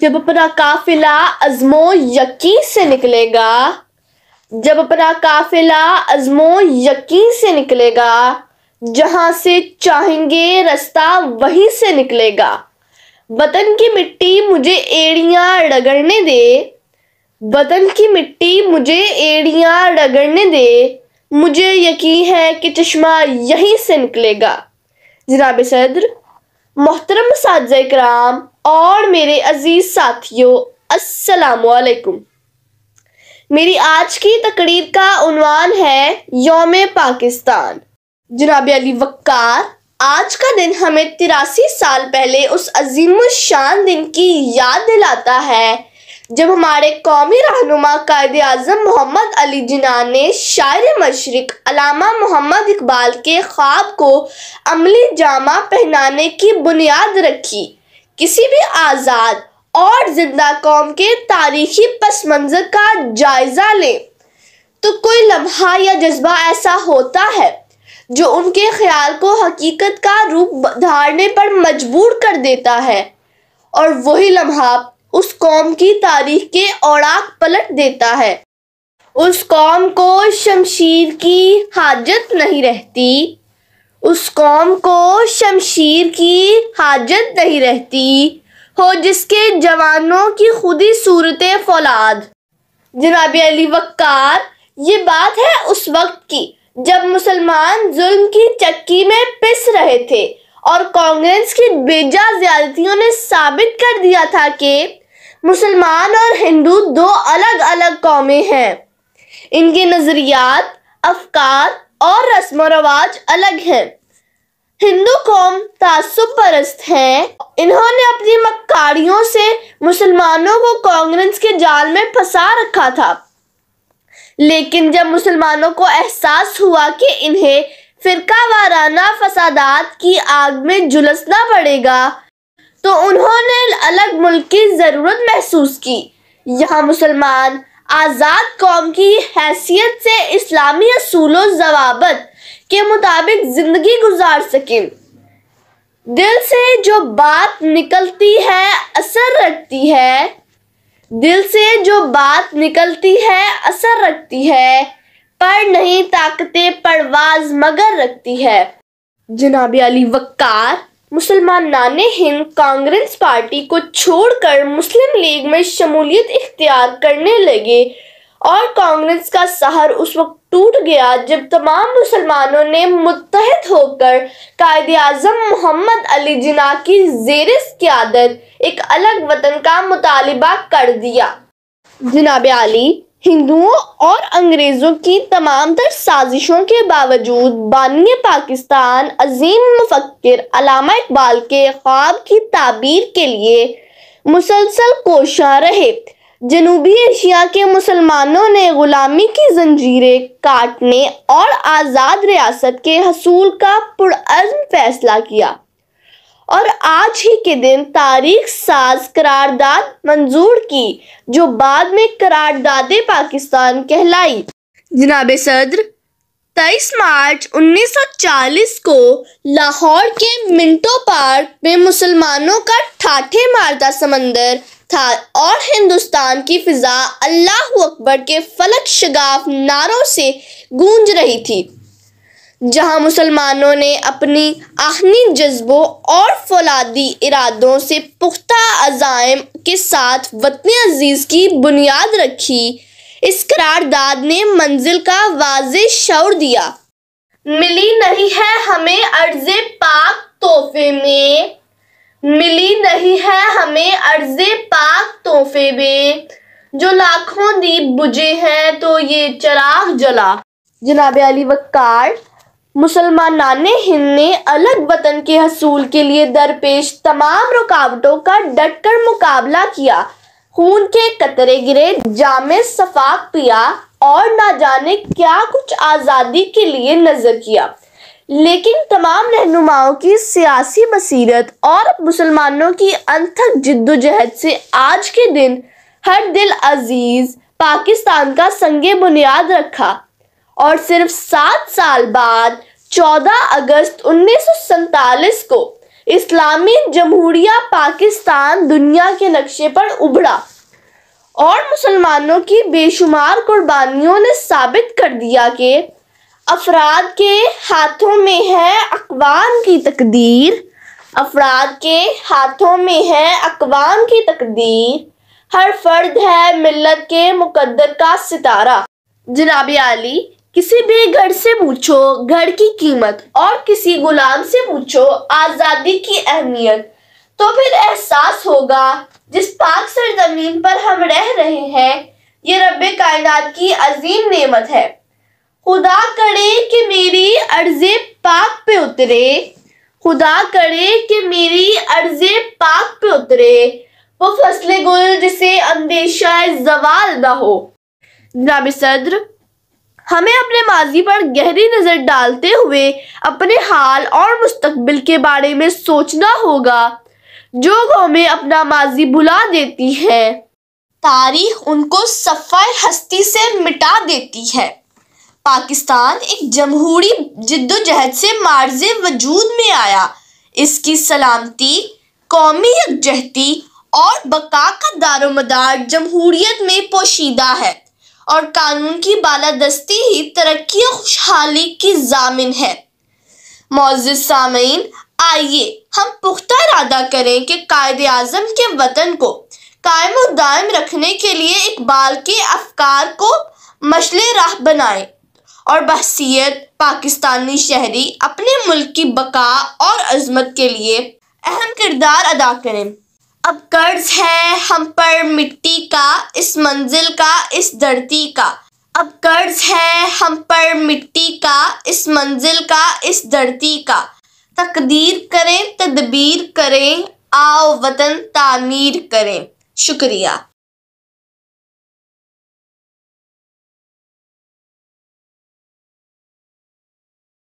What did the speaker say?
जब अपना काफिला अजमो यकीन से निकलेगा, जब अपना काफिला अजमो यकीन से निकलेगा, जहाँ से चाहेंगे रास्ता वहीं से निकलेगा। वतन की मिट्टी मुझे एड़ियाँ रगड़ने दे वतन की मिट्टी मुझे एड़ियाँ रगड़ने दे, मुझे यकीन है कि चश्मा यहीं से निकलेगा। जनाब सदर मोहतरम साज कराम और मेरे अज़ीज़ साथियों, अस्सलाम वालेकुम मेरी आज की तकरीर का उनवान है योम पाकिस्तान। जनाब अली वक्कार, आज का दिन हमें तिरासी साल पहले उस अजीम शान दिन की याद दिलाता है जब हमारे कौमी रहनुमा कायद अजम मोहम्मद अली जिना ने शायर मशरक अलामा मोहम्मद इकबाल के ख्वाब को अमली जामा पहनाने की बुनियाद रखी। किसी भी आज़ाद और ज़िंदा कौम के तारीखी पस मंज़र का जायज़ा लें। तो कोई लम्हा या जज्बा ऐसा होता है जो उनके ख्याल को हकीकत का रूप धारने पर मजबूर कर देता है। और वही लम्हा उस कौम की तारीख के औड़ाक पलट देता है। उस कौम को शमशीर की हाजत नहीं रहती। उस कौम को शमशीर की हाजत नहीं रहती। हो जिसके जवानों की खुदी सूरत फौलाद। जनाब अली वक्कार, ये बात है उस वक्त की, जब मुसलमान जुल्म की चक्की में पिस रहे थे और कांग्रेस की बेजा ज्यादतियों ने साबित कर दिया था कि मुसलमान और हिंदू दो अलग अलग कौमें हैं। इनके नज़रियात, अफकार और रस्म रवाज अलग हैं। हिंदू कौम तासुब परस्त है। इन्होंने अपनी मक्कारियों से मुसलमानों को कांग्रेस के जाल में फंसा रखा था। लेकिन जब मुसलमानों को एहसास हुआ कि इन्हें फिरका वाराना फसादात की आग में झुलसना पड़ेगा तो उन्होंने अलग मुल्क की ज़रूरत महसूस की। यहाँ मुसलमान आज़ाद कौम की हैसियत से इस्लामी असूलों जवाबत के मुताबिक ज़िंदगी गुजार सके। दिल से जो बात निकलती है, असर रखती है। दिल से जो बात निकलती है, असर रखती है। पर नहीं ताकतें परवाज मगर रखती है। जनाब अली वक्कार मुसलमान नाने हिंद कांग्रेस पार्टी को छोड़कर मुस्लिम लीग में शमूलियत इख्तियार करने लगे और कांग्रेस का सहर उस वक्त टूट गया जब तमाम मुसलमानों ने मुतहद होकर कायद आज़म मोहम्मद अली जिना की जेर क्यादत एक अलग वतन का मुतालबा कर दिया। जनाब अली हिंदुओं और अंग्रेज़ों की तमाम तर साजिशों के बावजूद बानी पाकिस्तान अजीम मुफक्र अलामा इकबाल के ख्वाब की ताबीर के लिए मुसलसल कोशा रहे। जनूबी एशिया के मुसलमानों ने गुलामी की जंजीरें काटने और आज़ाद रियासत के हसूल का पुरअज़म फैसला किया। और आज ही के दिन तारीख साज करारदाद मंजूर की, जो बाद में करारदाद पाकिस्तान कहलाई। जनाब सदर 23 मार्च 1940 को लाहौर के मिंटो पार्क में मुसलमानों का ठाठे मारता समंदर था और हिंदुस्तान की फिजा अल्लाह अकबर के फलक शगाफ नारों से गूंज रही थी। जहाँ मुसलमानों ने अपनी आहनी जज्बों और फौलादी इरादों से पुख्ता अजायम के साथ वतन अज़ीज़ की बुनियाद रखी। इस करारदाद ने मंजिल का वाज शौर दिया। मिली नहीं है हमें अर्ज़ पाक तोहफे में। मिली नहीं है हमें अर्ज़ पाक तोहफे में। जो लाखों दीप बुझे हैं तो ये चराग जला। जनाब अली वक्कार मुसलमान हिंद ने अलग वतन के हसूल के लिए दरपेश तमाम रुकावटों का डटकर मुकाबला किया। खून के कतरे गिरे, जामे सफाक पिया और ना जाने क्या कुछ आज़ादी के लिए नज़र किया। लेकिन तमाम रहनुमाओं की सियासी बसीरत और मुसलमानों की अनथक जिद्दोजहद से आज के दिन हर दिल अज़ीज़ पाकिस्तान का संगे बुनियाद रखा। और सिर्फ़ सात साल बाद 14 अगस्त उन्नीस को इस्लामी जमहूरिया पाकिस्तान दुनिया के नक्शे पर उभरा और मुसलमानों की बेशुमार कुर्बानियों ने साबित कर दिया कि अफराद के हाथों में है अकवाम की तकदीर, अफराद के हाथों में है अकवाम की तकदीर, हर फर्द है मिल्लत के मुकद्दर का सितारा। जनाब आली किसी भी घर से पूछो, घर की कीमत और किसी गुलाम से पूछो, आज़ादी की अहमियत। तो फिर एहसास होगा, जिस पाक सरजमीन पर हम रह रहे हैं, ये रब कायनात की अजीम नेमत है। खुदा करे कि मेरी अर्जे पाक पे उतरे। खुदा करे कि मेरी अर्जे पाक पे उतरे। वो फसले गुल जिसे अंदेशा जवाल न हो। जनाब सद्र हमें अपने माजी पर गहरी नज़र डालते हुए अपने हाल और मुस्तकबिल के बारे में सोचना होगा। जो कौमें अपना माजी भुला देती है, तारीख उनको सफ़ाई हस्ती से मिटा देती है। पाकिस्तान एक जमहूरी जिद्दोजहद से मार्ज वजूद में आया। इसकी सलामती कौमी यकजहती और बका का दारोमदार जमहूरियत में पोशीदा है। और कानून की बालादस्ती ही तरक्की और खुशहाली की जामिन है। मोज़ सामीन, आइए हम पुख्ता इरादा करें कि कायद आज़म के वतन को कायम और दायम रखने के लिए इकबाल के अफकार को मशल राह बनाएँ और बहसीत पाकिस्तानी शहरी अपने मुल्क की बका और अजमत के लिए अहम किरदार अदा करें। अब कर्ज है हम पर मिट्टी का, इस मंजिल का, इस धरती का। अब कर्ज है हम पर मिट्टी का, इस मंजिल का, इस धरती का। तकदीर करें, तदबीर करें, आओ वतन तामीर करें। शुक्रिया।